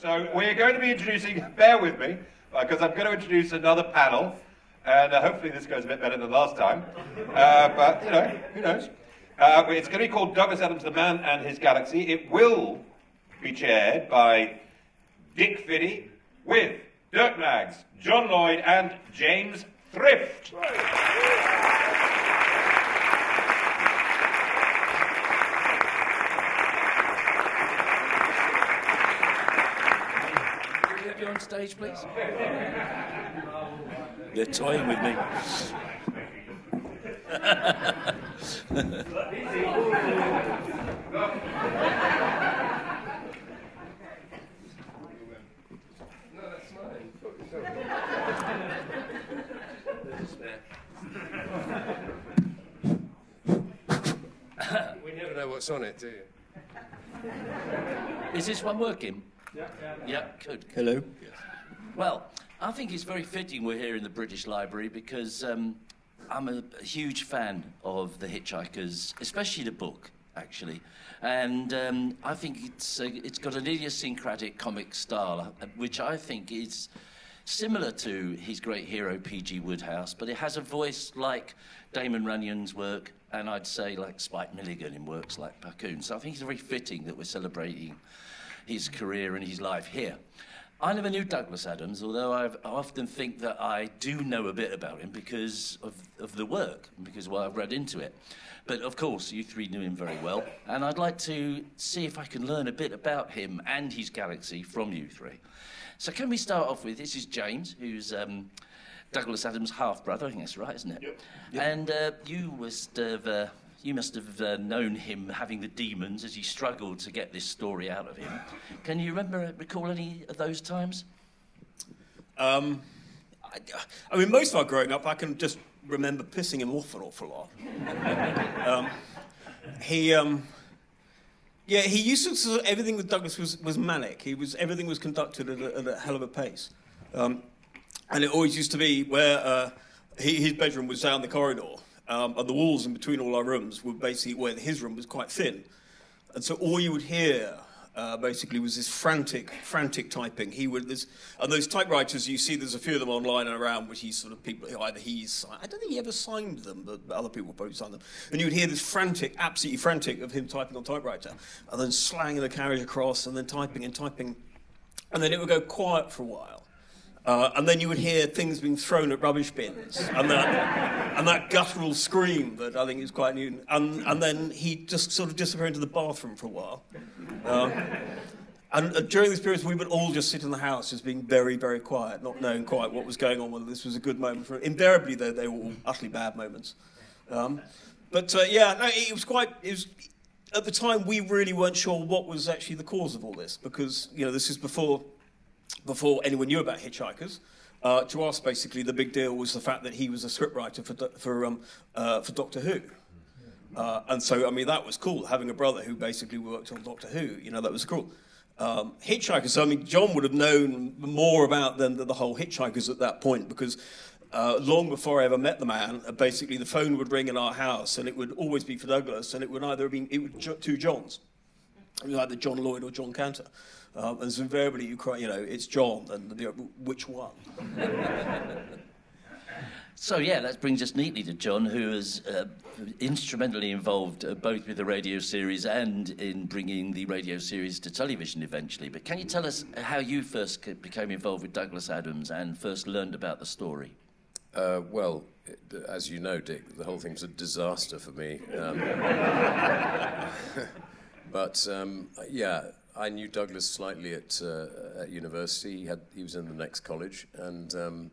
So we're going to be introducing, bear with me, because I'm going to introduce another panel, and uh, hopefully this goes a bit better than last time. Uh, but, you know, who knows? Uh, it's going to be called Douglas Adams, the Man and His Galaxy. It will be chaired by Dick Fiddy with Dirk Maggs, John Lloyd, and James Thrift. Can you on stage, please? They're toying with me. We never know what's on it, do you? Is this one working? Yeah, yeah. good. Hello. Well, I think it's very fitting we're here in the British Library because um, I'm a, a huge fan of The Hitchhikers, especially the book, actually. And um, I think it's, uh, it's got an idiosyncratic comic style, which I think is similar to his great hero P.G. Wodehouse, but it has a voice like Damon Runyon's work, and I'd say like Spike Milligan in works like Puckoon. So I think it's very fitting that we're celebrating his career and his life here. I never knew Douglas Adams, although I've, I often think that I do know a bit about him because of, of the work, because well, I've read into it. But of course, you three knew him very well, and I'd like to see if I can learn a bit about him and his galaxy from you three. So can we start off with this is James, who's um, Douglas Adams' half brother. I think that's right, isn't it? Yep. And uh, you must have uh, you must have uh, known him having the demons as he struggled to get this story out of him. Can you remember recall any of those times? Um, I, I mean, most of our growing up, I can just remember pissing him off an awful lot. um, he, um, yeah, he used to sort of, everything with Douglas was, was manic. He was everything was conducted at a, at a hell of a pace, um, and it always used to be where uh, he, his bedroom was down the corridor, um, and the walls in between all our rooms were basically where his room was quite thin, and so all you would hear uh, basically was this frantic, frantic typing. He would, this, and those typewriters you see, there's a few of them online and around, which he's sort of people, either he's, I don't think he ever signed them, but other people probably signed them. And you would hear this frantic, absolutely frantic of him typing on typewriter, and then slanging the carriage across, and then typing and typing, and then it would go quiet for a while. Uh, and then you would hear things being thrown at rubbish bins, and that, and that guttural scream that I think is quite new. And, and then he just sort of disappeared into the bathroom for a while. Uh, and uh, during this period, we would all just sit in the house, just being very, very quiet, not knowing quite what was going on, whether this was a good moment for. Invariably, though, they were all utterly bad moments. Um, but uh, yeah, no, it was quite. It was at the time we really weren't sure what was actually the cause of all this because you know this is before before anyone knew about Hitchhikers. Uh, to us, basically, the big deal was the fact that he was a scriptwriter for, for, um, uh, for Doctor Who. Uh, and so, I mean, that was cool, having a brother who basically worked on Doctor Who. You know, that was cool. Um, Hitchhikers, So, I mean, John would have known more about than the, whole Hitchhikers at that point because uh, long before I ever met the man, uh, basically the phone would ring in our house and it would always be for Douglas and it would either have been it would two Johns. It was either John Lloyd or Jon Canter. Um, and so invariably you cry, you know, it's John, and you know, which one? So yeah, that brings us neatly to John, who is uh, instrumentally involved uh, both with the radio series and in bringing the radio series to television eventually. But can you tell us how you first became involved with Douglas Adams and first learned about the story? Uh, well, as you know, Dick, the whole thing's a disaster for me. Um, but um, yeah, I knew Douglas slightly at, uh, at university. He, had, he was in the next college, and um,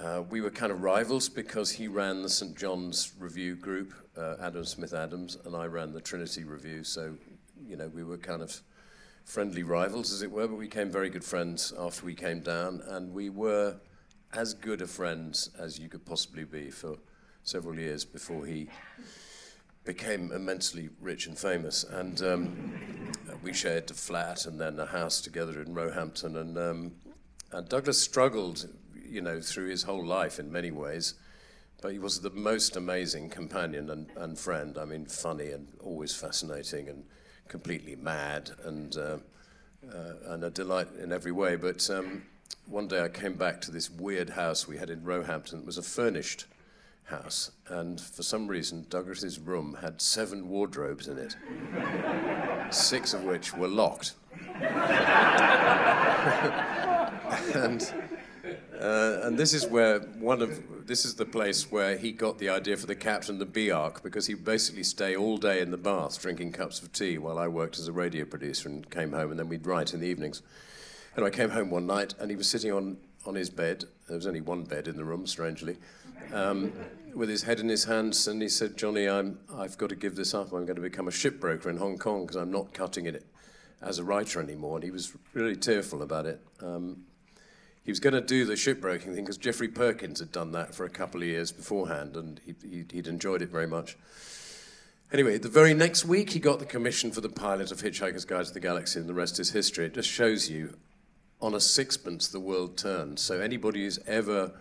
uh, we were kind of rivals because he ran the St. John's Review group, uh, Adam Smith Adams, and I ran the Trinity Review. So, you know, we were kind of friendly rivals, as it were, but we became very good friends after we came down, and we were as good a friends as you could possibly be for several years before he became immensely rich and famous. And um, we shared a flat and then a house together in Roehampton. And, um, and Douglas struggled, you know, through his whole life in many ways. But he was the most amazing companion and, and friend. I mean, funny and always fascinating and completely mad and uh, uh, and a delight in every way. But um, one day I came back to this weird house we had in Roehampton. It was a furnished house, and for some reason, Douglas's room had seven wardrobes in it, six of which were locked. and uh, and this is where one of this is the place where he got the idea for the captain the B Ark because he would basically stay all day in the bath drinking cups of tea while I worked as a radio producer and came home and then we'd write in the evenings. And I came home one night and he was sitting on on his bed. There was only one bed in the room, strangely, um, with his head in his hands, and he said, "Johnny, I'm I've got to give this up. I'm going to become a shipbroker in Hong Kong because I'm not cutting it as a writer anymore." And he was really tearful about it. Um, he was going to do the shipbroking thing because Geoffrey Perkins had done that for a couple of years beforehand, and he, would enjoyed it very much. Anyway, the very next week, he got the commission for the pilot of Hitchhiker's Guide to the Galaxy, and the rest is history. It just shows you, on a sixpence, the world turns. So anybody who's ever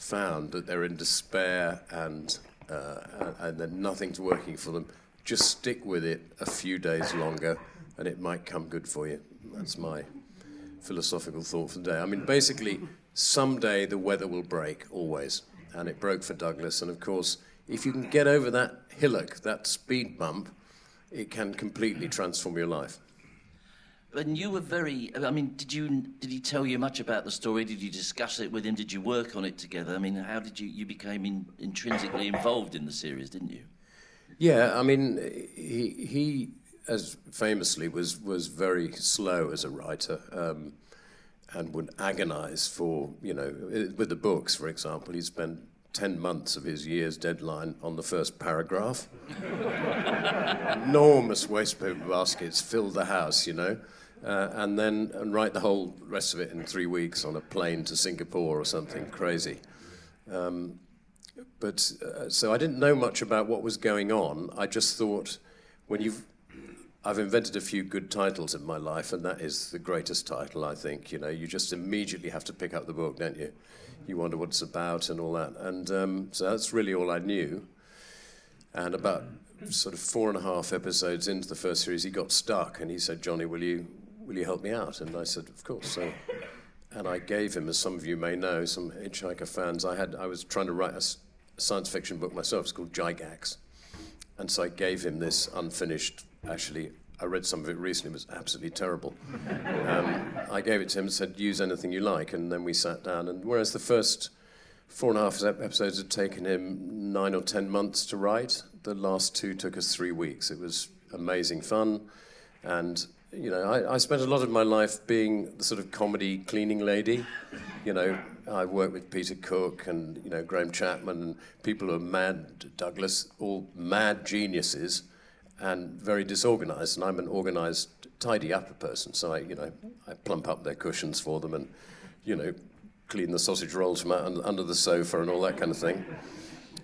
found that they're in despair and uh, and then nothing's working for them, just stick with it a few days longer, and it might come good for you. That's my philosophical thought for the day. I mean, basically, someday the weather will break, always. And it broke for Douglas. And of course, if you can get over that hillock, that speed bump, it can completely transform your life. And you were very. I mean, did you did he tell you much about the story? Did you discuss it with him? Did you work on it together? I mean, how did you you became in, intrinsically involved in the series, didn't you? Yeah, I mean, he he as famously, was, was very slow as a writer um, and would agonize for, you know, with the books, for example, he spent 10 months of his year's deadline on the first paragraph. Enormous wastepaper baskets filled the house, you know. Uh, and then and write the whole rest of it in three weeks on a plane to Singapore or something crazy. Um, but uh, so I didn't know much about what was going on. I just thought when you've I've invented a few good titles in my life, and that is the greatest title, I think. You know, you just immediately have to pick up the book, don't you? You wonder what it's about and all that. And um, so that's really all I knew. And about sort of four and a half episodes into the first series, he got stuck, and he said, "Johnny, will you will you help me out?" And I said, "Of course." So, and I gave him, as some of you may know, some Hitchhiker fans. I had I was trying to write a science fiction book myself. It's called Gygax, and so I gave him this unfinished actually, I read some of it recently, it was absolutely terrible. Um, I gave it to him and said, use anything you like, and then we sat down. And whereas the first four and a half episodes had taken him nine or ten months to write, the last two took us three weeks. It was amazing fun. And, you know, I, I spent a lot of my life being the sort of comedy cleaning lady. You know, I worked with Peter Cook and, you know, Graham Chapman and people who are mad, Douglas, all mad geniuses and very disorganized. And I'm an organized, tidy upper person, so I, you know, I plump up their cushions for them and, you know, clean the sausage rolls from under the sofa and all that kind of thing.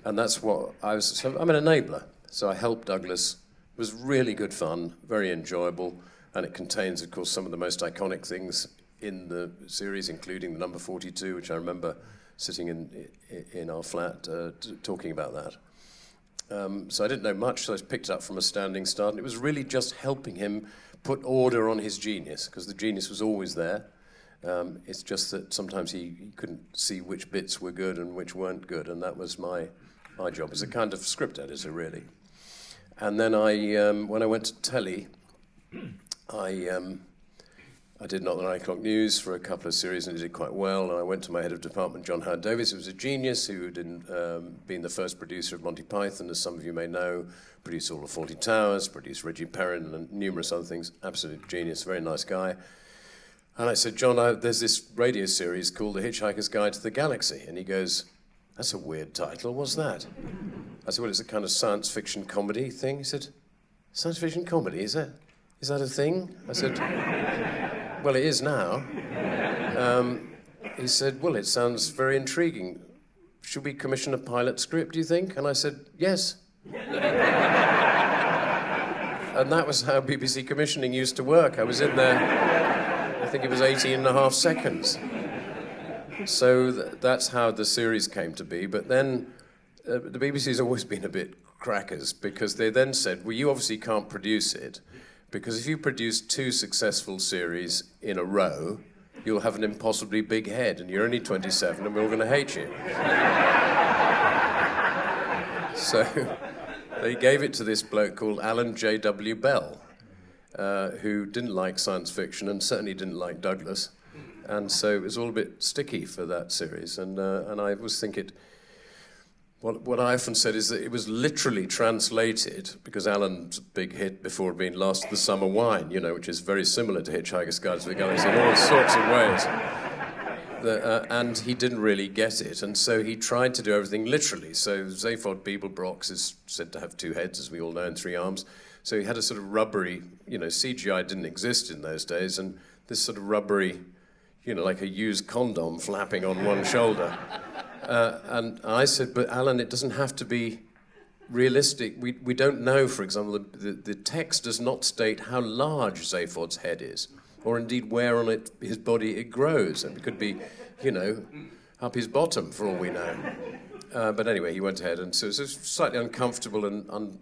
And that's what I was. So I'm an enabler. So I helped Douglas. It was really good fun, very enjoyable, and it contains, of course, some of the most iconic things in the series, including the number 42, which I remember sitting in in our flat uh, talking about that. Um, so I didn't know much, so I picked it up from a standing start. And it was really just helping him put order on his genius, because the genius was always there. Um, it's just that sometimes he, he, couldn't see which bits were good and which weren't good, and that was my, my job as a kind of script editor, really. And then I, um, when I went to telly, I um, I did Not the Nine O'Clock News for a couple of series and it did quite well. And I went to my head of department, John Howard Davies, who was a genius, who had um, been the first producer of Monty Python, as some of you may know, produced all of Fawlty Towers, produced Reggie Perrin and numerous other things. Absolute genius, very nice guy. And I said, John, I, there's this radio series called The Hitchhiker's Guide to the Galaxy. And he goes, That's a weird title. What's that? I said, Well, it's a kind of science fiction comedy thing. He said, Science fiction comedy? Is that, is that a thing? I said, well, it is now. Um, he said, Well, it sounds very intriguing. Should we commission a pilot script, do you think? And I said, Yes. and that was how BBC commissioning used to work. I was in there, I think it was 18 and a half seconds. So th- that's how the series came to be. But then uh, the BBC's always been a bit crackers because they then said, Well, you obviously can't produce it Because if you produce two successful series in a row, you'll have an impossibly big head, and you're only 27, and we're all going to hate you. so they gave it to this bloke called Alan J.W. Bell, uh, who didn't like science fiction and certainly didn't like Douglas. And so it was all a bit sticky for that series. And, uh, and I always think it. What, what I often said is that it was literally translated because Alan's big hit before had been Last of the Summer Wine, you know, which is very similar to Hitchhiker's Guide to the Galaxy in all sorts of ways. The, uh, and he didn't really get it, and so he tried to do everything literally. So Zaphod Beeblebrox is said to have two heads, as we all know, and three arms. So he had a sort of rubbery, you know, CGI didn't exist in those days, and this sort of rubbery, you know, like a used condom flapping on one shoulder. Uh, and I said, but Alan, it doesn't have to be realistic. We, we don't know, for example, the, the, the text does not state how large Zaphod's head is, or indeed where on it his body it grows. And it could be, you know, up his bottom, for all we know. Uh, but anyway, he went ahead, and so it was a slightly uncomfortable and un,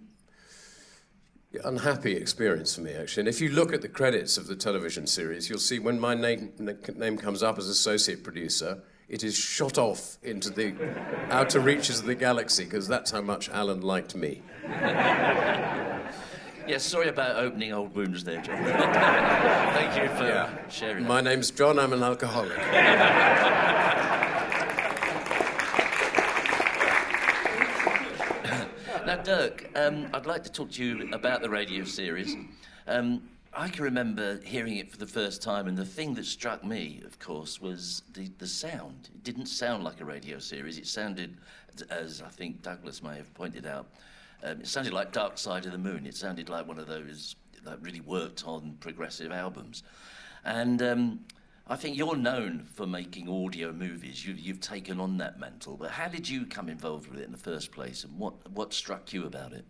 unhappy experience for me, actually. And if you look at the credits of the television series, you'll see when my name, name comes up as associate producer, it is shot off into the outer reaches of the galaxy because that's how much Alan liked me. Yes, sorry about opening old wounds there, John. Thank you for yeah. sharing. My name's John, I'm an alcoholic. now, Dirk, um, I'd like to talk to you about the radio series. Um, I can remember hearing it for the first time, and the thing that struck me, of course, was the, the sound. It didn't sound like a radio series. It sounded, as I think Douglas may have pointed out, um, it sounded like Dark Side of the Moon. It sounded like one of those that really worked on progressive albums. And um, I think you're known for making audio movies. You, you've taken on that mantle. But how did you come involved with it in the first place, and what, what struck you about it?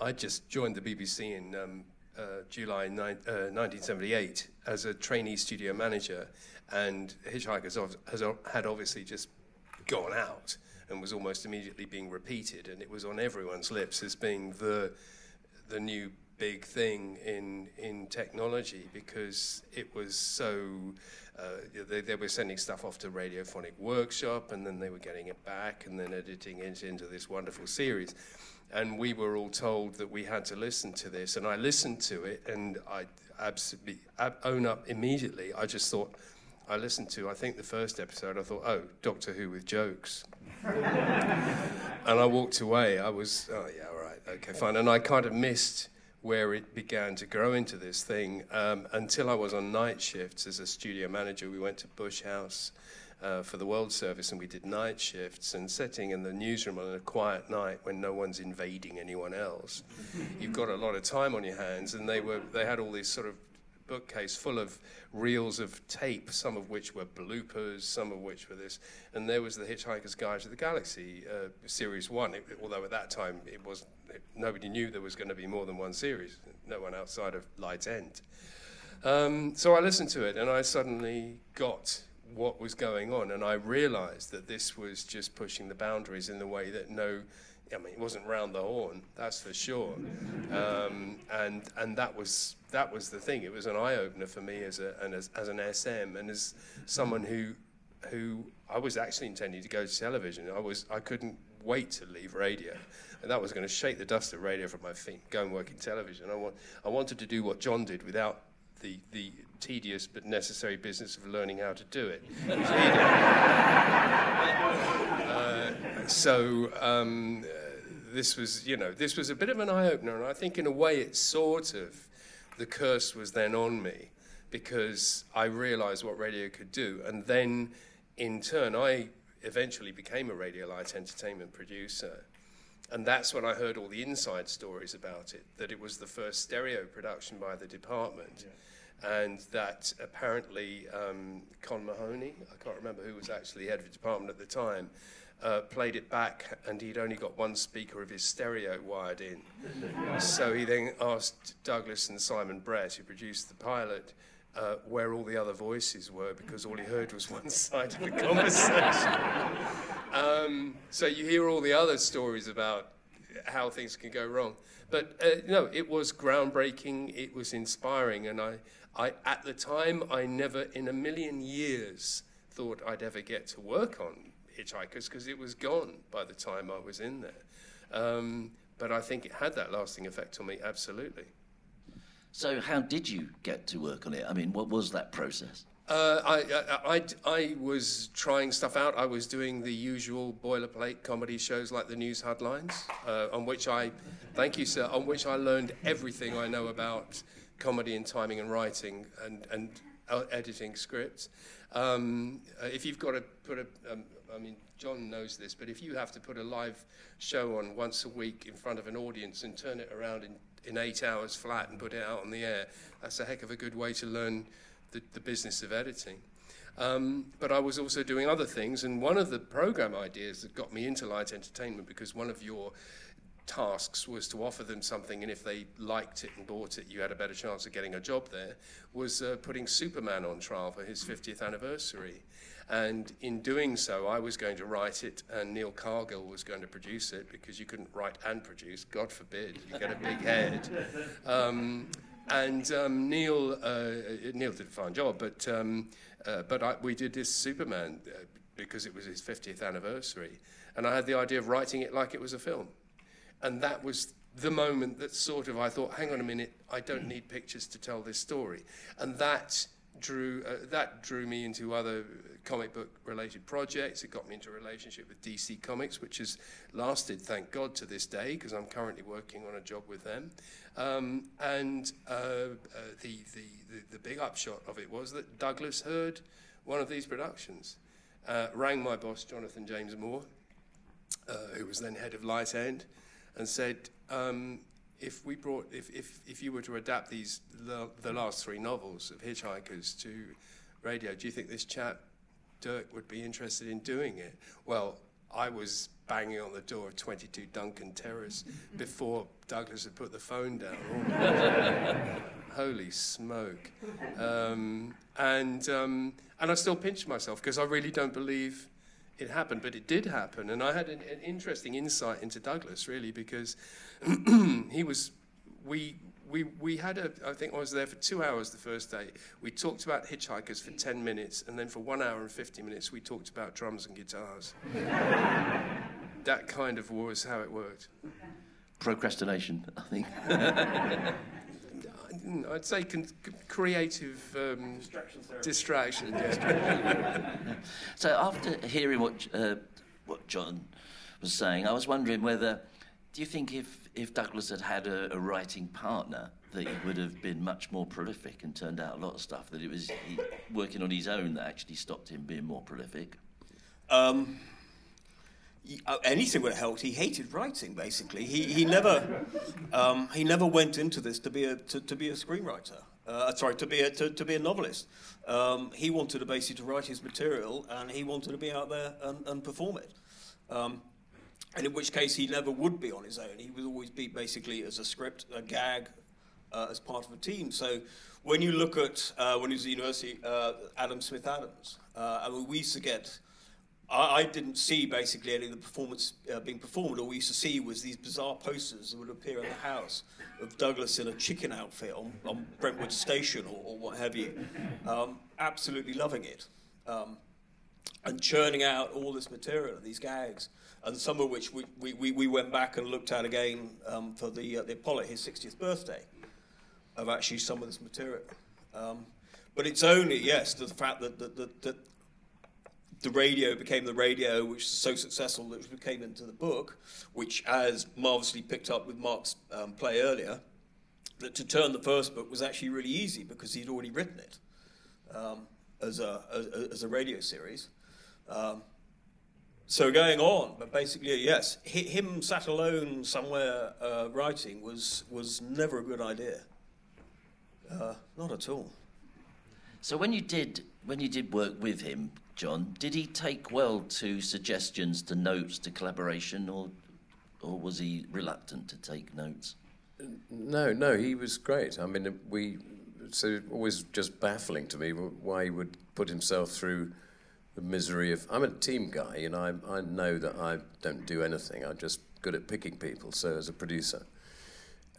I just joined the BBC in um, uh, July uh, 1978 as a trainee studio manager, and Hitchhikers has had obviously just gone out and was almost immediately being repeated, and it was on everyone's lips as being the the new big thing in in technology because it was so. Uh, they, they, were sending stuff off to Radiophonic Workshop, and then they were getting it back, and then editing it into this wonderful series and we were all told that we had to listen to this. And I listened to it, and I absolutely own up immediately. I just thought, I listened to, I think the first episode, I thought, oh, Doctor Who with jokes. and I walked away. I was, oh, yeah, all right, okay, fine. And I kind of missed where it began to grow into this thing um, until I was on night shifts as a studio manager. We went to Bush House uh, for the World Service, and we did night shifts. And sitting in the newsroom on a quiet night when no one's invading anyone else, you've got a lot of time on your hands. And they were they had all these sort of bookcase full of reels of tape, some of which were bloopers, some of which were this. And there was the Hitchhiker's Guide to the Galaxy, uh, series one. It, although at that time it was it, nobody knew there was going to be more than one series. No one outside of Light Ent. Um, so I listened to it, and I suddenly got what was going on, and I realised that this was just pushing the boundaries in the way that no, I mean, it wasn't Round the Horne, that's for sure, um, and and that was that was the thing. It was an eye opener for me as a and as, as an SM and as someone who who I was actually intending to go to television. I was I couldn't wait to leave radio. And that was going to shake the dust of radio from my feet, go and work in television. I, want, I wanted to do what John did without the, the tedious but necessary business of learning how to do it. uh, so um, uh, this was, you know, this was a bit of an eye opener, and I think in a way it sort of, the curse was then on me because I realised what radio could do, and then in turn I eventually became a Radio Light Entertainment producer. And that's when I heard all the inside stories about it, that it was the first stereo production by the department. Yeah and that apparently um, Con Mahoney, I can't remember who was actually head of the department at the time, uh, played it back and he'd only got one speaker of his stereo wired in. so he then asked Douglas and Simon Brett, who produced the pilot, uh, where all the other voices were because all he heard was one side of the conversation. um, so you hear all the other stories about how things can go wrong. But uh, no, it was groundbreaking. It was inspiring, and I, I at the time, I never in a million years thought I'd ever get to work on Hitchhikers because it was gone by the time I was in there. Um, but I think it had that lasting effect on me, absolutely. So, how did you get to work on it? I mean, what was that process? Uh, I, I, I, I, was trying stuff out. I was doing the usual boilerplate comedy shows like the news headlines, uh, on which I, thank you, sir, on which I learned everything I know about comedy and timing and writing and, and uh, editing scripts. Um, uh, if you've got to put a, um, I mean, John knows this, but if you have to put a live show on once a week in front of an audience and turn it around in, in eight hours flat and put it out on the air, that's a heck of a good way to learn the, the business of editing. Um, but I was also doing other things, and one of the program ideas that got me into light entertainment, because one of your tasks was to offer them something, and if they liked it and bought it, you had a better chance of getting a job there, was uh, putting Superman on trial for his 50th anniversary. And in doing so, I was going to write it, and Neil Cargill was going to produce it because you couldn't write and produce. God forbid, you get a big head. Um, and um, Neil, uh, Neil did a fine job, but, um, uh, but I, we did this Superman uh, because it was his 50th anniversary. And I had the idea of writing it like it was a film. And that was the moment that sort of I thought, hang on a minute, I don't need pictures to tell this story. And that drew, uh, that drew me into other comic book related projects. It got me into a relationship with DC Comics, which has lasted, thank God, to this day, because I'm currently working on a job with them. Um, and uh, uh, the, the, the, the, big upshot of it was that Douglas heard one of these productions, uh, rang my boss, Jonathan James Moore, uh, who was then head of Light Ent, and said, um, if we brought, if, if, if you were to adapt these, the, the last three novels of Hitchhikers to radio, do you think this chap Dirk would be interested in doing it. Well, I was banging on the door of 22 Duncan Terrace before Douglas had put the phone down. Holy smoke. Um, and, um, and I still pinch myself because I really don't believe it happened, but it did happen. And I had an, an interesting insight into Douglas, really, because he was, we, we, we had a, I think I was there for two hours the first day. We talked about hitchhikers for 10 minutes, and then for one hour and 50 minutes, we talked about drums and guitars. that kind of was how it worked. Procrastination, I think. I'd say con- creative um, distraction. so after hearing what uh, what John was saying, I was wondering whether do you think if, if Douglas had had a, a, writing partner, that he would have been much more prolific and turned out a lot of stuff? That it was he, working on his own that actually stopped him being more prolific? Um, uh, anything would have helped. He hated writing, basically. He, he, never, um, he never went into this to be a, to, to be a screenwriter. Uh, sorry, to be a, to, to be a novelist. Um, he wanted to basically to write his material, and he wanted to be out there and, and perform it. Um, and in which case he never would be on his own. He would always be basically as a script, a gag, uh, as part of a team. So when you look at uh, when he was at university, uh, Adam Smith Adams, uh, I mean, we used to get. I, I, didn't see basically any of the performance uh, being performed. All we used to see was these bizarre posters that would appear in the house of Douglas in a chicken outfit on, on Brentwood Station or, or what have you. Um, absolutely loving it. Um, and churning out all this material, these gags and some of which we, we, we went back and looked at again um, for the, uh, the Apollo, his 60th birthday, of actually some of this material. Um, but it's only, yes, the fact that, that, that, that, the radio became the radio, which was so successful that it became into the book, which, as marvelously picked up with Mark's um, play earlier, that to turn the first book was actually really easy because he'd already written it um, as, a, as, as, a radio series. Um, so going on, but basically, yes, him sat alone somewhere uh, writing was was never a good idea. Uh, not at all. So when you did when you did work with him, John, did he take well to suggestions, to notes, to collaboration, or or was he reluctant to take notes? No, no, he was great. I mean, we so it was just baffling to me why he would put himself through the misery of I'm a team guy, you know. I, I know that I don't do anything. I'm just good at picking people. So as a producer.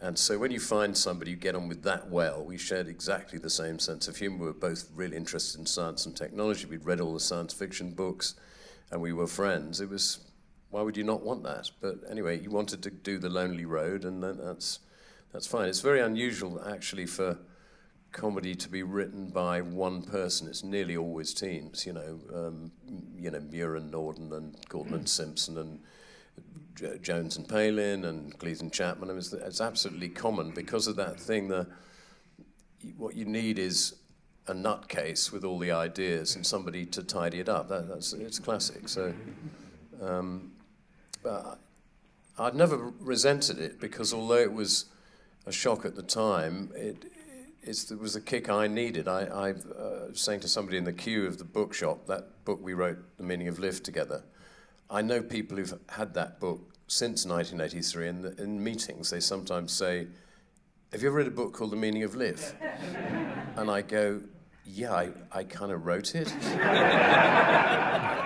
And so when you find somebody you get on with that well, we shared exactly the same sense of humor. We were both really interested in science and technology. We'd read all the science fiction books, and we were friends. It was, why would you not want that? But anyway, he wanted to do The Lonely Road, and that's, that's fine. It's very unusual, actually, for comedy to be written by one person. It's nearly always teams, you know, um, you know, Muir and Norden and Galton and Simpson and Jones and Palin and Cleese and Chapman. I mean, it's, it's, absolutely common because of that thing. that what you need is a nutcase with all the ideas and somebody to tidy it up. That, that's it's classic. So, um, but I'd never resented it because although it was a shock at the time, it, it was the kick I needed. I, I uh, was saying to somebody in the queue of the bookshop, that book we wrote, The Meaning of Liff, together. I know people who've had that book since 1983, and in, in meetings they sometimes say, Have you ever read a book called The Meaning of Liff? and I go, Yeah, I, I kind of wrote it.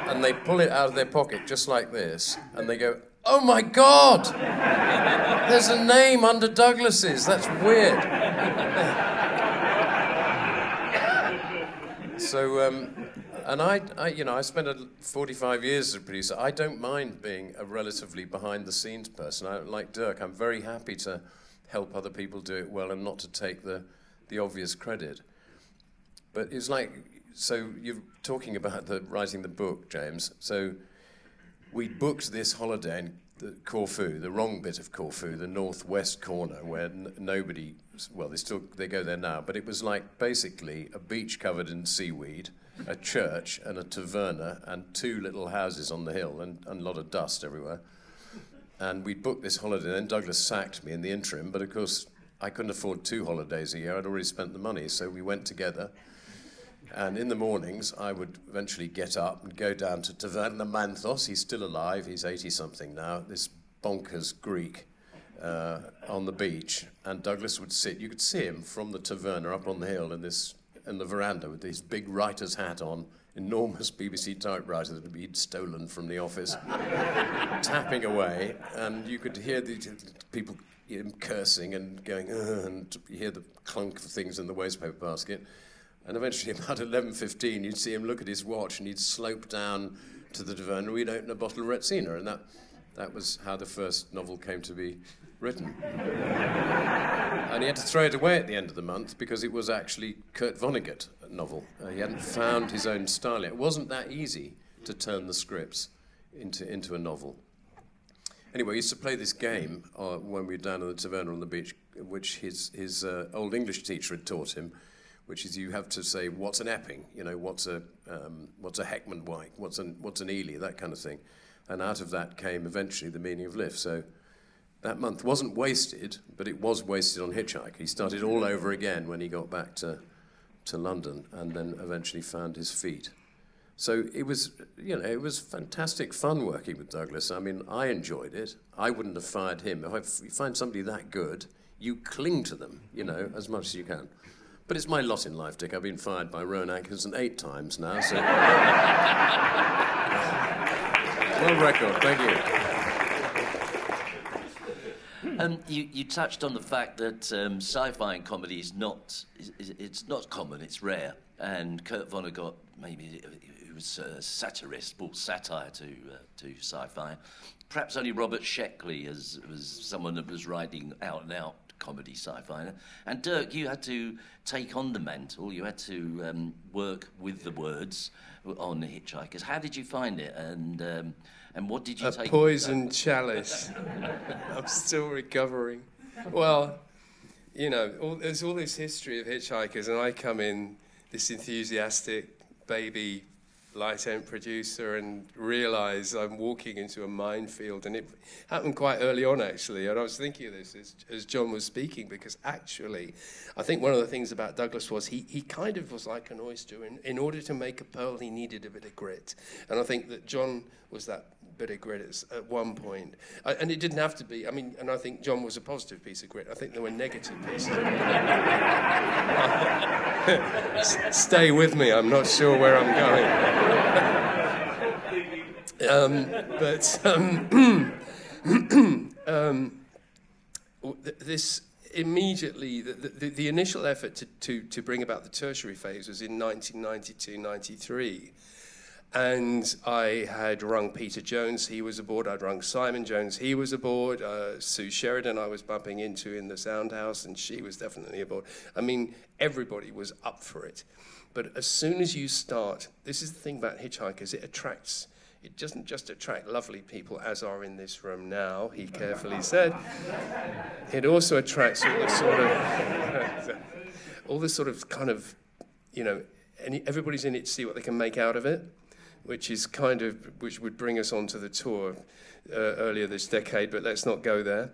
and they pull it out of their pocket just like this, and they go, Oh my God! There's a name under Douglas's. That's weird. so, um, and I, I, you know, I spent 45 years as a producer. I don't mind being a relatively behind-the-scenes person. I, like Dirk, I'm very happy to help other people do it well and not to take the, the obvious credit. But it's like, so you're talking about the writing the book, James. So we booked this holiday in the Corfu, the wrong bit of Corfu, the northwest corner, where nobody, well, they still they go there now, but it was like basically a beach covered in seaweed a church and a taverna and two little houses on the hill and, and a lot of dust everywhere. And we booked this holiday. and Then Douglas sacked me in the interim, but of course I couldn't afford two holidays a year. I'd already spent the money, so we went together. And in the mornings, I would eventually get up and go down to Taverna Manthos. He's still alive. He's 80 something now. This bonkers Greek uh, on the beach. And Douglas would sit. You could see him from the taverna up on the hill in this in the veranda with his big writer's hat on, enormous BBC typewriter that he'd stolen from the office, tapping away, and you could hear the people him cursing and going, and you hear the clunk of things in the wastepaper basket. And eventually, about 11.15, you'd see him look at his watch and he'd slope down to the divan and we'd open a bottle of Retsina. And that, that was how the first novel came to be written. and he had to throw it away at the end of the month because it was actually Kurt Vonnegut novel. Uh, he hadn't found his own style yet. It wasn't that easy to turn the scripts into, into a novel. Anyway, he used to play this game uh, when we were down in the taverna on the beach, which his, his uh, old English teacher had taught him, which is you have to say, what's an Epping? You know, what's a, um, what's a Heckmondwike? What's an, what's an Ely? That kind of thing. And out of that came eventually the meaning of Liff. So that month wasn't wasted, but it was wasted on Hitchhiker. He started all over again when he got back to, to London and then eventually found his feet. So it was, you know, it was fantastic fun working with Douglas. I mean, I enjoyed it. I wouldn't have fired him. If you find somebody that good, you cling to them, you know, as much as you can. But it's my lot in life, Dick. I've been fired by Rowan Atkinson eight times now, so. well record, thank you. Um, you, you touched on the fact that um, sci-fi and comedy is not is, it's not common, it's rare. And Kurt Vonnegut, maybe he was a satirist, brought satire to uh, to sci-fi. Perhaps only Robert Sheckley as was someone that was writing out and out comedy sci-fi. And Dirk, you had to take on the mantle. You had to um, work with the words on the Hitchhikers. How did you find it? And um, and what did you a take? A poison chalice. I'm still recovering. Well, you know, all, there's all this history of hitchhikers, and I come in this enthusiastic baby light ent producer and realize I'm walking into a minefield. And it happened quite early on, actually. And I was thinking of this as, as, John was speaking, because actually, I think one of the things about Douglas was he, he kind of was like an oyster. In, in order to make a pearl, he needed a bit of grit. And I think that John was that bit of grit at one point. Uh, and it didn't have to be, I mean, and I think John was a positive piece of grit. I think there were negative pieces Stay with me, I'm not sure where I'm going. um, but, um, um, this immediately, the, the, the, initial effort to, to, to bring about the tertiary phase was in 1992 93. And I had rung Peter Jones, he was aboard. I'd rung Simon Jones, he was aboard. Uh, Sue Sheridan, I was bumping into in the sound house, and she was definitely aboard. I mean, everybody was up for it. But as soon as you start, this is the thing about hitchhikers, it attracts it doesn't just attract lovely people, as are in this room now, he carefully said. It also attracts all the sort of, all the sort of kind of, you know, everybody's in it to see what they can make out of it, which is kind of, which would bring us on to the tour uh, earlier this decade, but let's not go there.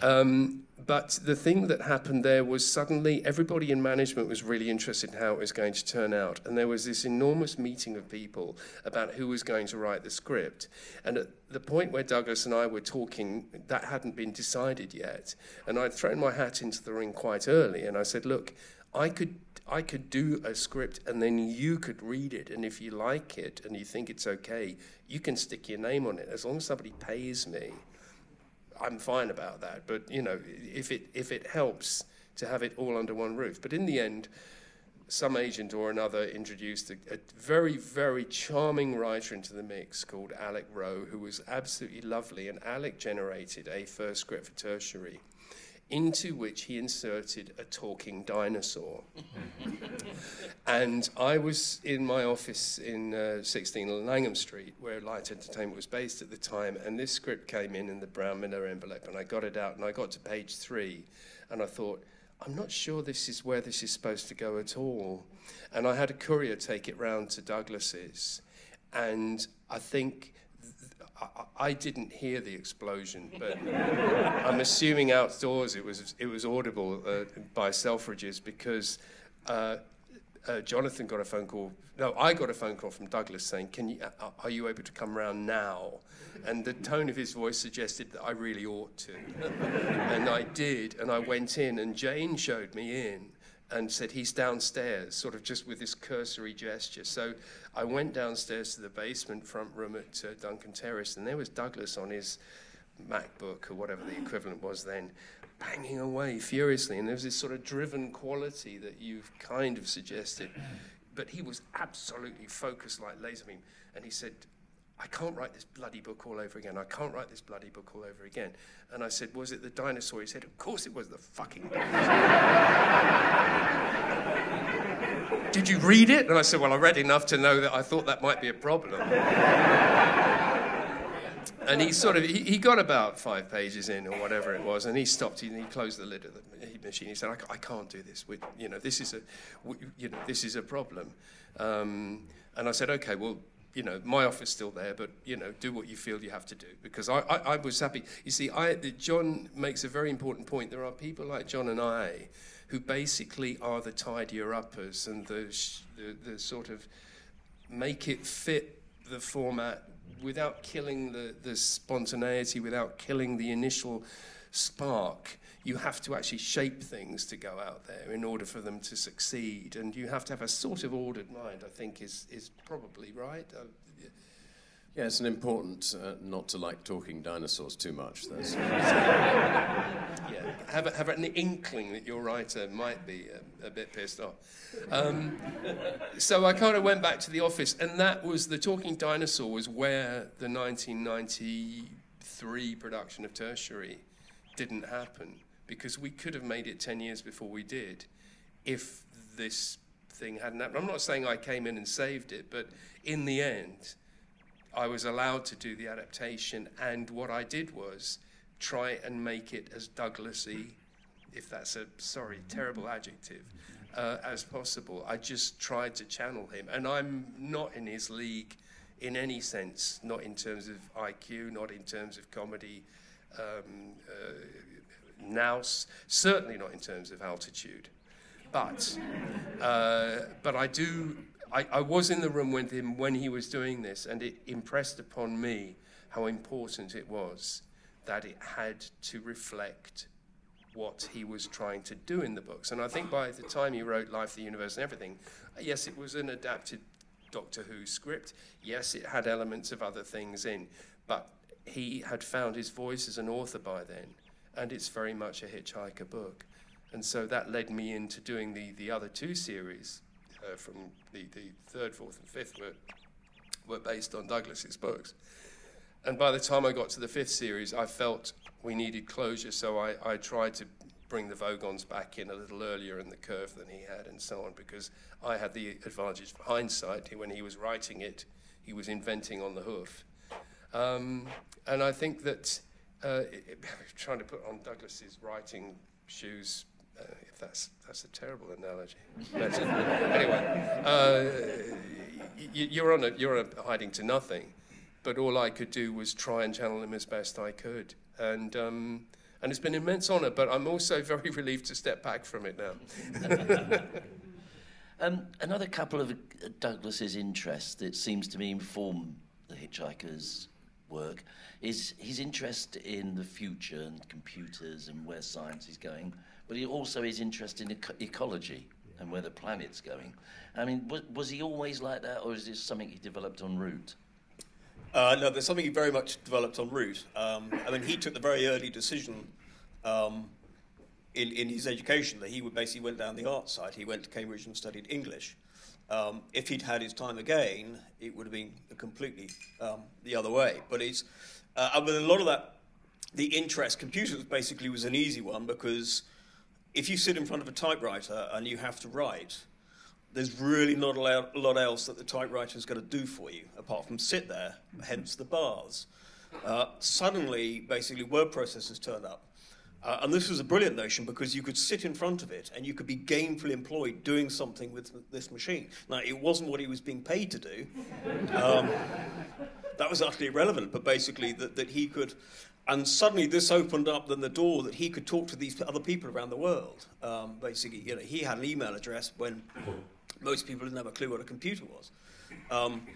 Um, but the thing that happened there was suddenly everybody in management was really interested in how it was going to turn out. And there was this enormous meeting of people about who was going to write the script. And at the point where Douglas and I were talking, that hadn't been decided yet. And I'd thrown my hat into the ring quite early. And I said, look, I could I could do a script and then you could read it. And if you like it and you think it's okay, you can stick your name on it. As long as somebody pays me, I'm fine about that. But you know, if it if it helps to have it all under one roof. But in the end, some agent or another introduced a, a, very, very charming writer into the mix called Alec Rowe, who was absolutely lovely. And Alec generated a first script for tertiary into which he inserted a talking dinosaur. and I was in my office in uh, 16 Langham Street, where Light Entertainment was based at the time, and this script came in in the brown manila envelope, and I got it out, and I got to page three, and I thought, I'm not sure this is where this is supposed to go at all. And I had a courier take it round to Douglas's, and I think I, didn't hear the explosion, but I'm assuming outdoors it was it was audible uh, by Selfridges because uh, uh, Jonathan got a phone call. No, I got a phone call from Douglas saying, "Can you? Uh, are you able to come round now?" And the tone of his voice suggested that I really ought to, and I did. And I went in, and Jane showed me in, and said, He's downstairs, sort of just with this cursory gesture. So I went downstairs to the basement front room at uh, Duncan Terrace, and there was Douglas on his MacBook or whatever the equivalent was then, banging away furiously. And there was this sort of driven quality that you've kind of suggested. But he was absolutely focused like laser beam. And he said, I can't write this bloody book all over again. I can't write this bloody book all over again. And I said, Was it the dinosaur? He said, Of course it was the fucking dinosaur. Did you read it? And I said, Well, I read enough to know that I thought that might be a problem. and he sort of he, he, got about five pages in or whatever it was and he stopped he, he closed the lid of the machine he said I, I can't do this we, you know this is a we, you know this is a problem um, and I said okay well you know, my office still there, but you know, do what you feel you have to do. Because I, I, I was happy. You see, I, John makes a very important point. There are people like John and I who basically are the tidier uppers and the, the, the sort of make it fit the format without killing the, the spontaneity, without killing the initial spark you have to actually shape things to go out there in order for them to succeed. And you have to have a sort of ordered mind, I think, is, is probably right. Uh, yeah, it's an important uh, not to like talking dinosaurs too much. That's yeah, have, a, have an inkling that your writer might be a, a bit pissed off. Um, so I kind of went back to the office, and that was the Talking Dinosaur was where the 1993 production of Tertiary didn't happen because we could have made it 10 years before we did if this thing hadn't happened. I'm not saying I came in and saved it, but in the end, I was allowed to do the adaptation, and what I did was try and make it as Douglasy, if that's a sorry, terrible adjective, uh, as possible. I just tried to channel him, and I'm not in his league in any sense, not in terms of IQ, not in terms of comedy. Um, uh, Nous, certainly not in terms of altitude. But, uh, but I do, I, I was in the room with him when he was doing this, and it impressed upon me how important it was that it had to reflect what he was trying to do in the books. And I think by the time he wrote Life, the Universe, and everything, yes, it was an adapted Doctor Who script. Yes, it had elements of other things in, but he had found his voice as an author by then, and it's very much a hitchhiker book. And so that led me into doing the, the other two series uh, from the, the third, fourth, and fifth were, were based on Douglas's books. And by the time I got to the fifth series, I felt we needed closure, so I, I tried to bring the Vogons back in a little earlier in the curve than he had, and so on, because I had the advantage of hindsight. When he was writing it, he was inventing on the hoof. Um, and I think that uh, trying to put on Douglas's writing shoes, uh, if that's that's a terrible analogy. Uh, anyway, uh, you, you're on a you're a hiding to nothing, but all I could do was try and channel him as best I could, and. Um, and it's been an immense honour, but I'm also very relieved to step back from it now. um, another couple of Douglas's interests that seems to me inform the Hitchhiker's work is his interest in the future and computers and where science is going, but he also is interested in eco- ecology and where the planet's going. I mean, was, was he always like that, or is this something he developed en route? Uh, no, there's something he very much developed en route. Um, I mean, he took the very early decision um, in, in his education that he would basically went down the art side. He went to Cambridge and studied English. Um, if he'd had his time again, it would have been completely um, the other way. But it's, uh, I a lot of that, the interest, computers basically was an easy one because if you sit in front of a typewriter and you have to write, there's really not a lot else that the typewriter is going to do for you apart from sit there, hence the bars. Uh, suddenly, basically, word processors turned up. Uh, and this was a brilliant notion because you could sit in front of it and you could be gainfully employed doing something with this machine. Now, it wasn't what he was being paid to do. Um, that was utterly irrelevant, but basically that, that he could. And suddenly this opened up then the door that he could talk to these other people around the world. Um, basically, you know, he had an email address when most people didn't have a clue what a computer was. Um,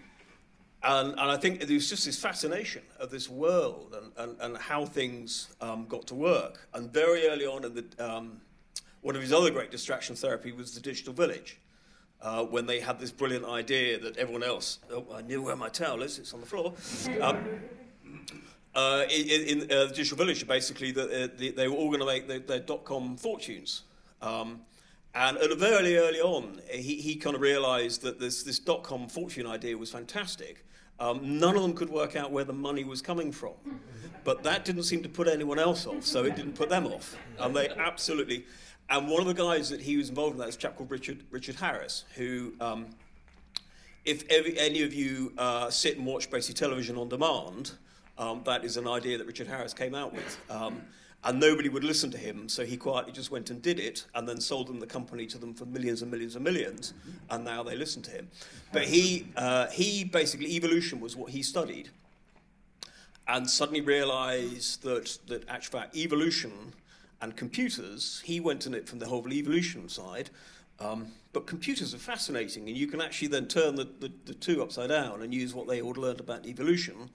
and, and, I think there was just this fascination of this world and, and, and how things um, got to work. And very early on in the, um, one of his other great distraction therapy was the digital village. Uh, when they had this brilliant idea that everyone else, oh, I knew where my towel is, it's on the floor. Um, uh, in, in uh, the digital village, basically, the, uh, the, they were all going to make their, their dot com fortunes. Um, and very early on, he, he kind of realized that this, this dot com fortune idea was fantastic. Um, none of them could work out where the money was coming from. But that didn't seem to put anyone else off, so it didn't put them off. And they absolutely. And one of the guys that he was involved in that is a chap called Richard, Richard Harris, who, um, if every, any of you uh, sit and watch basically television on demand, um, that is an idea that Richard Harris came out with. And nobody would listen to him, so he quietly just went and did it, and then sold them the company to them for millions and millions and millions, and now they listen to him. But he, uh, he basically, evolution was what he studied, and suddenly realized that, that actually, evolution and computers, he went in it from the whole evolution side, um, but computers are fascinating, and you can actually then turn the, the, the two upside down and use what they all learned about evolution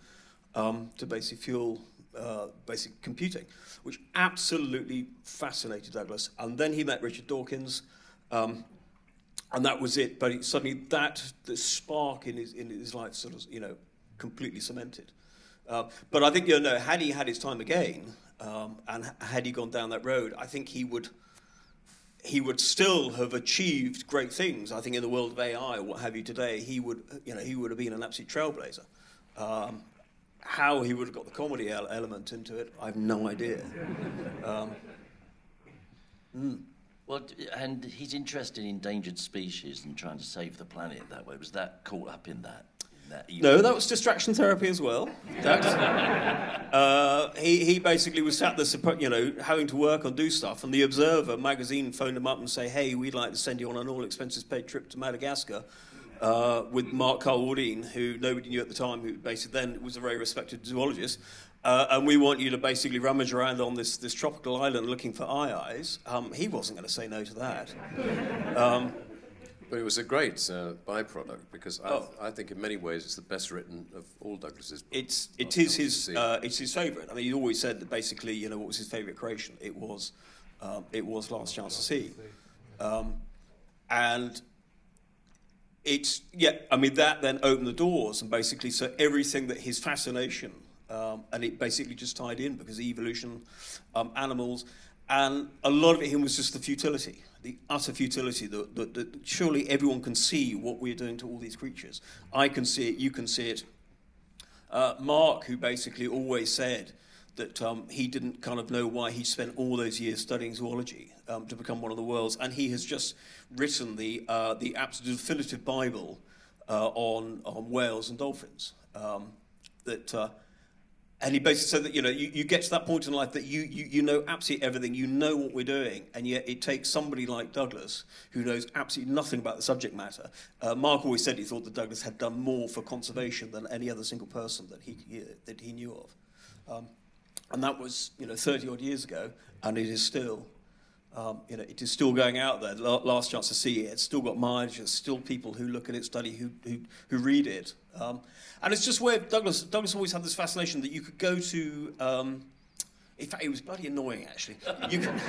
um, to basically fuel uh, basic computing, which absolutely fascinated Douglas. And then he met Richard Dawkins, um, and that was it. But suddenly, that the spark in his in his life sort of you know completely cemented. Uh, but I think you know, had he had his time again, um, and had he gone down that road, I think he would he would still have achieved great things. I think in the world of AI or what have you today, he would, you know, he would have been an absolute trailblazer. Um, how he would have got the comedy element into it, I have no idea. Um, mm. Well, and he's interested in endangered species and trying to save the planet that way. Was that caught up in that? that no, that was distraction therapy as well. uh, he, he basically was sat there, you know, having to work on do stuff, and the Observer magazine phoned him up and say, "Hey, we'd like to send you on an all expenses paid trip to Madagascar." Uh, with Mark Carwardine, who nobody knew at the time, who basically then was a very respected zoologist. Uh, and we want you to basically rummage around on this, this tropical island looking for eye eyes. Um, he wasn't going to say no to that. Um, but it was a great uh, byproduct because oh. I, I, think in many ways it's the best written of all Douglas's books. It's it is his uh, it's his favourite. I mean, he always said that basically, you know, what was his favourite creation? It was um, it was Last Chance to See, um, and it's yeah. I mean that then opened the doors, and basically, so everything that his fascination um, and it basically just tied in because evolution, um, animals, and a lot of it him was just the futility, the utter futility that, that, that surely everyone can see what we're doing to all these creatures. I can see it, you can see it. Uh, Mark, who basically always said that um, he didn't kind of know why he spent all those years studying zoology um, to become one of the world's, and he has just written the uh, the absolute definitive Bible uh, on on whales and dolphins. Um, that uh, and he basically said that you know you, you get to that point in life that you, you you know absolutely everything, you know what we're doing, and yet it takes somebody like Douglas who knows absolutely nothing about the subject matter. Uh, Mark always said he thought that Douglas had done more for conservation than any other single person that he, he that he knew of. Um, and that was, you know, 30 odd years ago, and it is still, um, you know, it is still going out there. Last chance to see it. It's still got mileage. There's still people who look at it, study, who, who, who read it. Um, and it's just where Douglas, Douglas always had this fascination that you could go to, um, in fact, it was bloody annoying actually. You could,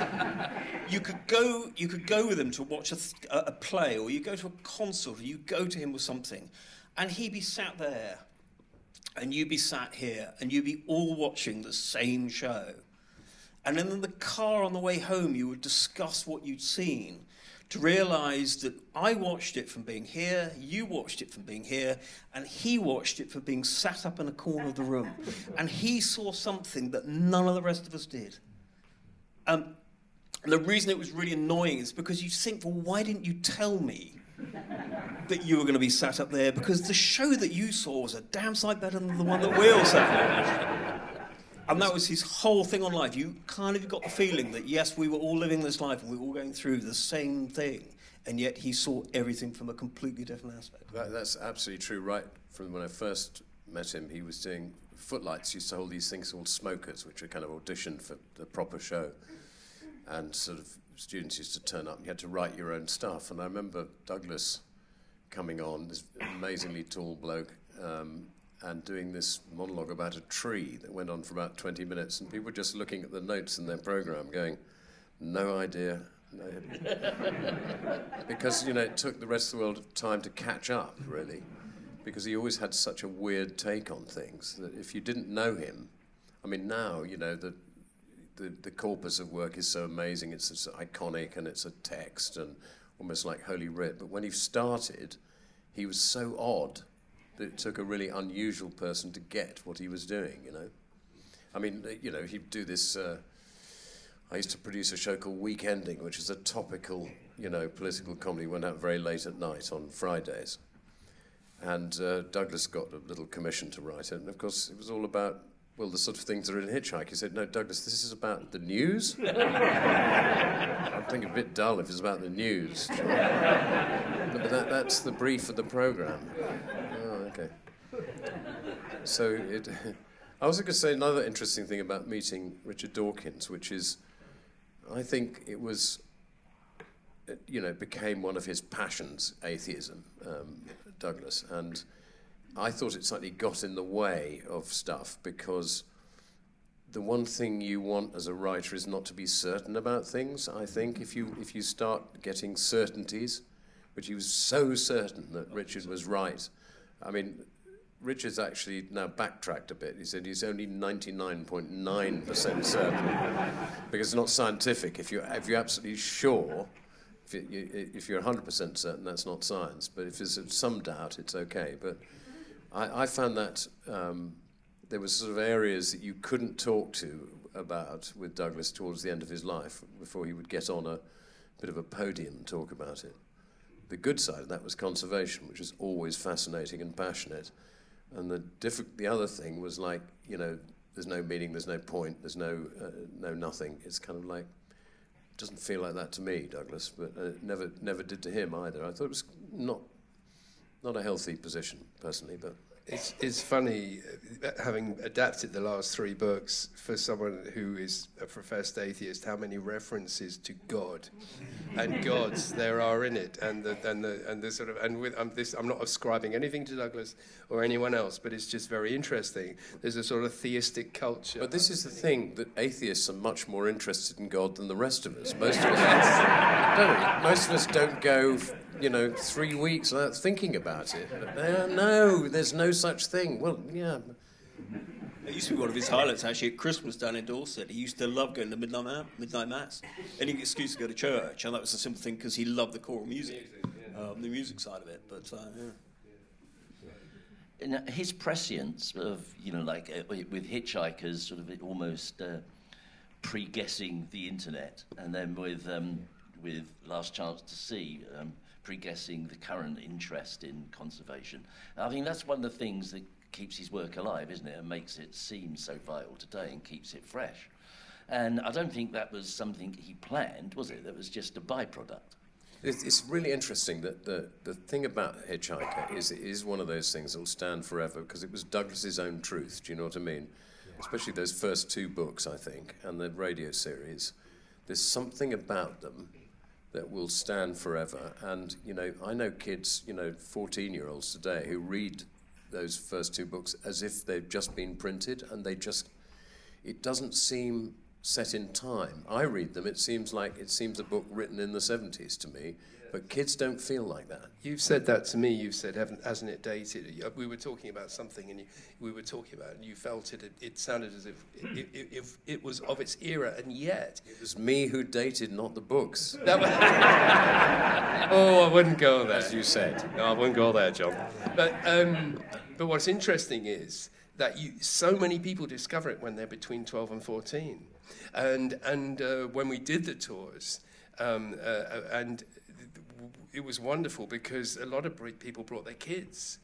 you could go, you could go with him to watch a, a play, or you go to a concert, or you go to him with something, and he'd be sat there and you'd be sat here and you'd be all watching the same show. And then in the car on the way home, you would discuss what you'd seen to realize that I watched it from being here, you watched it from being here, and he watched it from being sat up in a corner of the room. And he saw something that none of the rest of us did. Um, and the reason it was really annoying is because you think, well, why didn't you tell me that you were going to be sat up there because the show that you saw was a damn sight better than the one that we all sat And that was his whole thing on life. You kind of got the feeling that, yes, we were all living this life and we were all going through the same thing. And yet he saw everything from a completely different aspect. That, that's absolutely true. Right from when I first met him, he was doing Footlights, used to hold these things called smokers, which were kind of auditioned for the proper show. And sort of students used to turn up and you had to write your own stuff. And I remember Douglas coming on, this amazingly tall bloke, um, and doing this monologue about a tree that went on for about 20 minutes. And people were just looking at the notes in their program going, no idea. No. because, you know, it took the rest of the world time to catch up, really. Because he always had such a weird take on things that if you didn't know him, I mean, now, you know, the, the, the corpus of work is so amazing. It's, it's iconic and it's a text and almost like Holy Writ. But when he started, he was so odd that it took a really unusual person to get what he was doing, you know. I mean, you know, he'd do this. Uh, I used to produce a show called Weekending, which is a topical, you know, political comedy. Went out very late at night on Fridays, and uh, Douglas got a little commission to write it. And of course, it was all about well, the sort of things that are in Hitchhike. He said, no, Douglas, this is about the news. I think a bit dull if it's about the news. but that, that's the brief of the program. So it, I was going to say another interesting thing about meeting Richard Dawkins, which is, I think it was, you know, became one of his passions, atheism, um, Douglas, and I thought it slightly got in the way of stuff because the one thing you want as a writer is not to be certain about things. I think if you if you start getting certainties, which he was so certain that Richard was right. I mean, Richard's actually now backtracked a bit. He said he's only 99.9% certain because it's not scientific. If you're if you're absolutely sure. If, you, if you're 100% certain, that's not science. But if there's some doubt, it's okay. But I, I found that um, there were sort of areas that you couldn't talk to about with Douglas towards the end of his life before he would get on a bit of a podium and talk about it. The good side of that was conservation, which was always fascinating and passionate. And the, the other thing was like, you know, there's no meaning, there's no point, there's no, uh, no nothing. It's kind of like, doesn't feel like that to me, Douglas, but uh, never, never did to him either. I thought it was not not a healthy position, personally, but. It's, it's funny, uh, having adapted the last three books for someone who is a professed atheist, how many references to God and gods there are in it, and the and the and the sort of and with I'm this I'm not ascribing anything to Douglas or anyone else, but it's just very interesting. There's a sort of theistic culture. But this is the thing that atheists are much more interested in God than the rest of us. Most of us don't. Most of us don't go you know, three weeks without thinking about it. Uh, no, there's no such thing. Well, yeah. It used to be one of his highlights actually at Christmas down in Dorset. He used to love going to midnight ma- midnight mass, any excuse to go to church, and that was a simple thing because he loved the choral music, um, the music side of it. But uh, yeah. And his prescience of, you know, like uh, with hitchhikers, sort of almost uh, pre-guessing the internet, and then with um, with Last Chance to See, um, pre-guessing the current interest in conservation. I think that's one of the things that keeps his work alive, isn't it, and makes it seem so vital today and keeps it fresh. And I don't think that was something he planned, was it? That was just a byproduct. It's, it's really interesting that the, the thing about Hitchhiker is it is one of those things that will stand forever because it was Douglas's own truth. Do you know what I mean? Especially those first two books, I think, and the radio series. There's something about them that will stand forever. And, you know, I know kids, you know, 14 year olds today who read those first two books as if they've just been printed and they just, it doesn't seem set in time. I read them, it seems like it seems a book written in the 70s to me, but kids don't feel like that. You've said that to me. You've said, hasn't it dated? We were talking about something, and you, we were talking about, it, and you felt it. It, it sounded as if it, it, if it was of its era, and yet it was me who dated, not the books. oh, I wouldn't go there. As you said, no, I wouldn't go there, John. But um, but what's interesting is that you, so many people discover it when they're between 12 and 14. And, and uh, when we did the tours, um, uh, uh and it was wonderful because a lot of people brought their kids.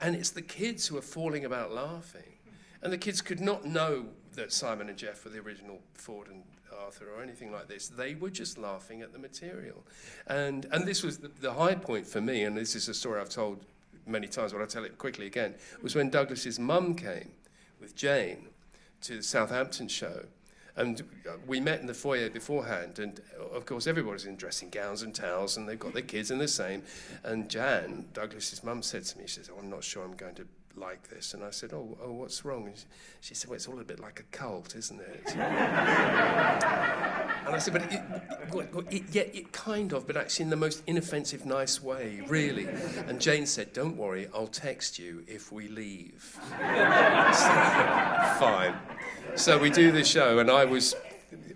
And it's the kids who are falling about laughing. And the kids could not know that Simon and Jeff were the original Ford and Arthur or anything like this. They were just laughing at the material. And, and this was the, the high point for me, and this is a story I've told many times, but I'll tell it quickly again, was when Douglas's mum came with Jane to the Southampton show. And we met in the foyer beforehand, and of course, everybody's in dressing gowns and towels, and they've got their kids in the same. And Jan, Douglas's mum, said to me, She says, oh, I'm not sure I'm going to like this. And I said, Oh, oh what's wrong? And she said, Well, it's all a bit like a cult, isn't it? and I said, But it, it, it, yeah, it kind of, but actually in the most inoffensive, nice way, really. And Jane said, Don't worry, I'll text you if we leave. Fine. So we do the show, and I was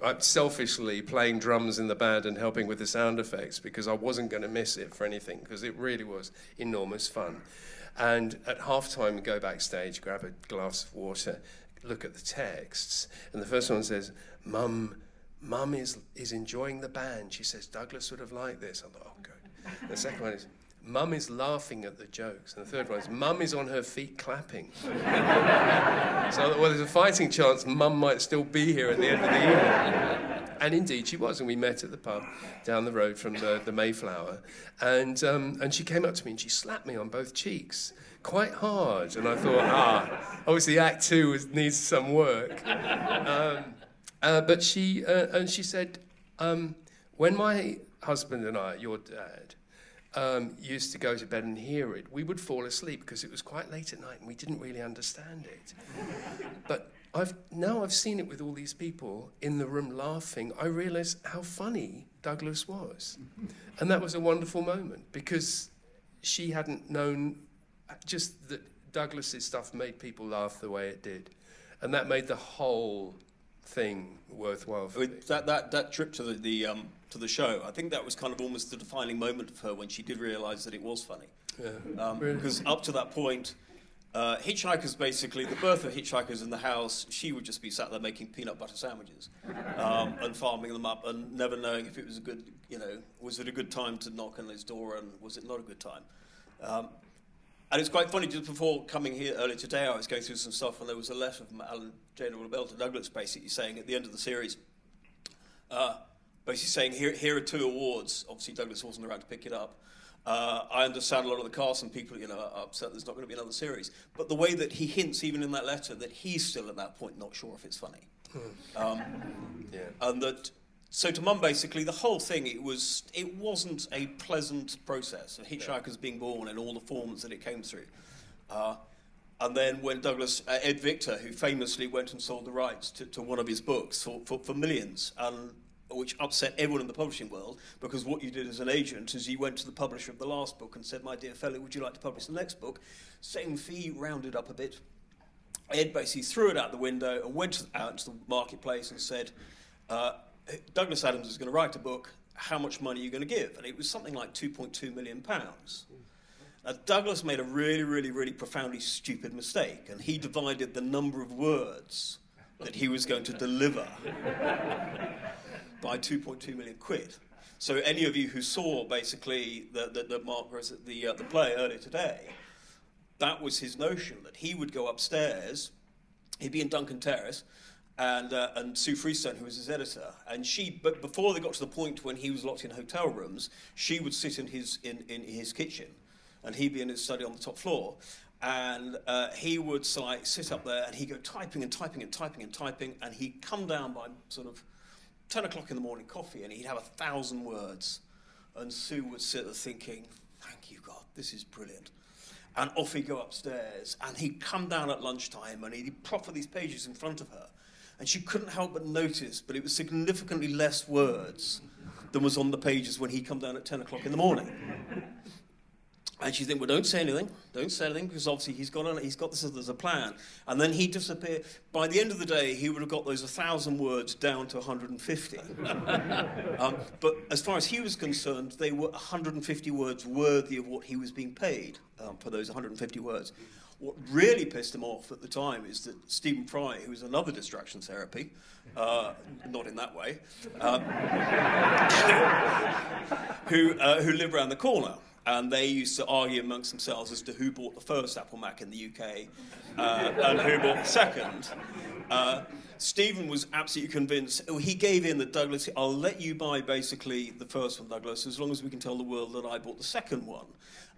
uh, selfishly playing drums in the band and helping with the sound effects because I wasn't going to miss it for anything because it really was enormous fun. And at halftime, go backstage, grab a glass of water, look at the texts, and the first one says, "Mum, Mum is is enjoying the band." She says, "Douglas would have liked this." I thought, "Oh, good." The second one is. Mum is laughing at the jokes. And the third one is Mum is on her feet clapping. so, well, there's a fighting chance Mum might still be here at the end of the year. And indeed, she was. And we met at the pub down the road from the, the Mayflower. And, um, and she came up to me and she slapped me on both cheeks quite hard. And I thought, ah, obviously, Act Two needs some work. Um, uh, but she, uh, and she said, um, when my husband and I, your dad, um, used to go to bed and hear it, we would fall asleep because it was quite late at night and we didn't really understand it. but I've, now I've seen it with all these people in the room laughing, I realise how funny Douglas was. and that was a wonderful moment because she hadn't known just that Douglas's stuff made people laugh the way it did. And that made the whole thing worthwhile. I mean, that, that, that trip to the, the um, to the show, I think that was kind of almost the defining moment for her when she did realise that it was funny. Yeah, um, really. Because up to that point, uh, Hitchhikers basically, the birth of Hitchhikers in the house, she would just be sat there making peanut butter sandwiches um, and farming them up and never knowing if it was a good, you know, was it a good time to knock on his door and was it not a good time. Um, and it's quite funny, just before coming here earlier today, I was going through some stuff and there was a letter from Alan J. Bell to Douglas basically saying at the end of the series, uh, basically saying, here, here are two awards. Obviously, Douglas wasn't around to pick it up. Uh, I understand a lot of the cast and people, you know, are upset there's not going to be another series. But the way that he hints, even in that letter, that he's still at that point not sure if it's funny. Hmm. Um, yeah. And that, so to Mum, basically, the whole thing, it, was, it wasn't a pleasant process of Hitchhikers yeah. being born and all the forms that it came through. Uh, and then when Douglas, uh, Ed Victor, who famously went and sold the rights to, to one of his books for, for, for millions, and which upset everyone in the publishing world because what you did as an agent is you went to the publisher of the last book and said, My dear fellow, would you like to publish the next book? Same fee, rounded up a bit. Ed basically threw it out the window and went out into the marketplace and said, uh, Douglas Adams is going to write a book. How much money are you going to give? And it was something like 2.2 million pounds. Now, Douglas made a really, really, really profoundly stupid mistake, and he divided the number of words that he was going to deliver by 2.2 million quid. So, any of you who saw basically the, the, the, Mark, the, uh, the play earlier today, that was his notion that he would go upstairs, he'd be in Duncan Terrace, and, uh, and Sue Freestone, who was his editor, and she, but before they got to the point when he was locked in hotel rooms, she would sit in his, in, in his kitchen and he'd be in his study on the top floor. And uh, he would like sit up there and he'd go typing and typing and typing and typing, and he'd come down by sort of 10 o'clock in the morning coffee and he'd have a thousand words. And Sue would sit there thinking, Thank you, God, this is brilliant. And off he'd go upstairs and he'd come down at lunchtime and he'd proffer these pages in front of her. And she couldn't help but notice, but it was significantly less words than was on the pages when he come down at 10 o'clock in the morning. And she think, well, don't say anything. Don't say anything because obviously he's got, he's got this as a plan. And then he disappeared. By the end of the day, he would have got those 1,000 words down to 150. um, but as far as he was concerned, they were 150 words worthy of what he was being paid um, for those 150 words. What really pissed him off at the time is that Stephen Fry, who was another distraction therapy, uh, not in that way, um, who, uh, who lived around the corner and they used to argue amongst themselves as to who bought the first Apple Mac in the UK uh, and who bought the second. Uh, Stephen was absolutely convinced. Oh, he gave in that Douglas, I'll let you buy basically the first one, Douglas, as long as we can tell the world that I bought the second one.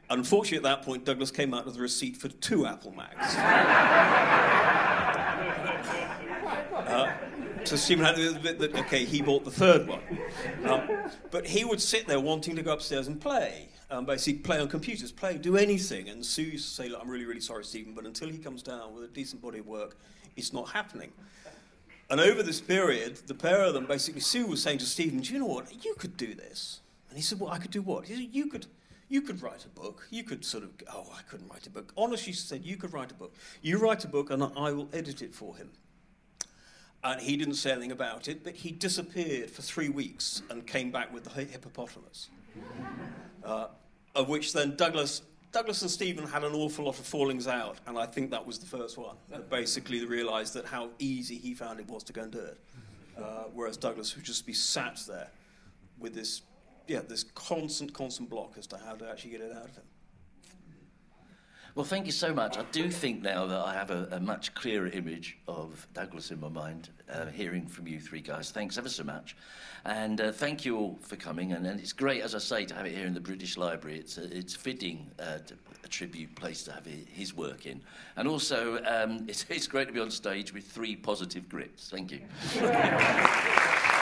Unfortunately, at that point, Douglas came out with a receipt for two Apple Macs. Uh, so Stephen had the bit that, okay, he bought the third one. Um, but he would sit there wanting to go upstairs and play um, basically play on computers, play, do anything. And Sue used to say, Look, I'm really, really sorry, Stephen, but until he comes down with a decent body of work, it's not happening. And over this period, the pair of them, basically, Sue was saying to Stephen, Do you know what? You could do this. And he said, Well, I could do what? He said, You could. You could write a book. You could sort of, oh, I couldn't write a book. Honestly, she said, you could write a book. You write a book and I will edit it for him. And he didn't say anything about it, but he disappeared for three weeks and came back with the hippopotamus. Uh, of which then Douglas, Douglas and Stephen had an awful lot of fallings out, and I think that was the first one. That basically they realised that how easy he found it was to go and do it, uh, whereas Douglas would just be sat there with this, yeah, this constant, constant block as to how to actually get it out of him. Well, thank you so much. I do think now that I have a, a much clearer image of Douglas in my mind, uh, hearing from you three guys. Thanks ever so much. And uh, thank you all for coming. And, and, it's great, as I say, to have it here in the British Library. It's, a, it's fitting, uh, a tribute place to have his work in. And also, um, it's, it's great to be on stage with three positive Grits. Thank you.